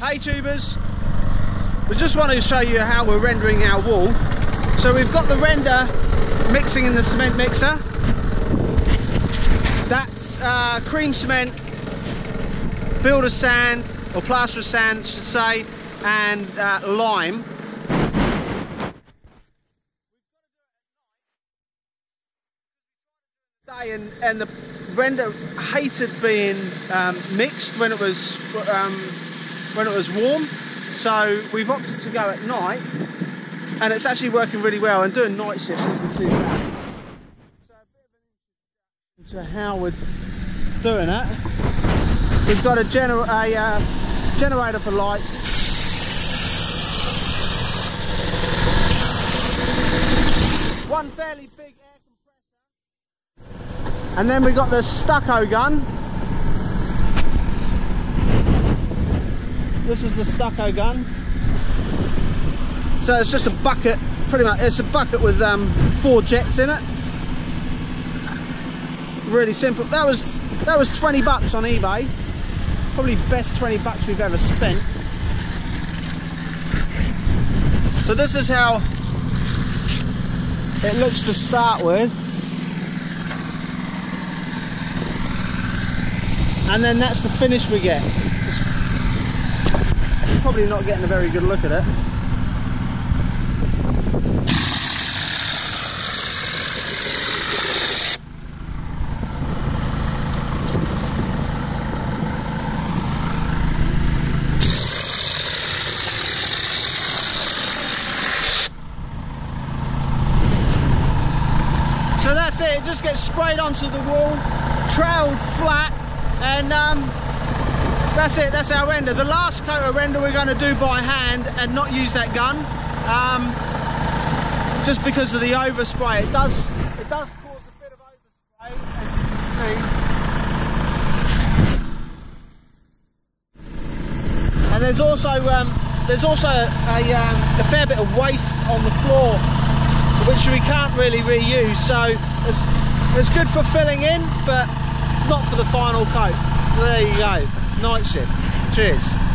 Hey tubers, we just want to show you how we're rendering our wall. So we've got the render mixing in the cement mixer. That's uh, cream cement, builder sand, or plaster sand should say, and uh, lime. And, and the render hated being um, mixed when it was um, when it was warm. So we've opted to go at night, and it's actually working really well. And doing night shifts isn't too bad. So how we're doing that? We've got a, gener a uh, generator for lights. One fairly big air compressor. And then we've got the stucco gun. This is the stucco gun. So it's just a bucket, pretty much, it's a bucket with um, four jets in it. Really simple. That was that was 20 bucks on eBay. Probably best 20 bucks we've ever spent. So this is how it looks to start with. And then that's the finish we get. Probably not getting a very good look at it. So that's it, it just gets sprayed onto the wall, trailed flat, and um, that's it, that's our render. The last coat of render we're going to do by hand and not use that gun, um, just because of the overspray. It does, it does cause a bit of overspray, as you can see. And there's also um, there's also a, um, a fair bit of waste on the floor which we can't really reuse so it's, it's good for filling in but not for the final coat there you go night shift. Cheers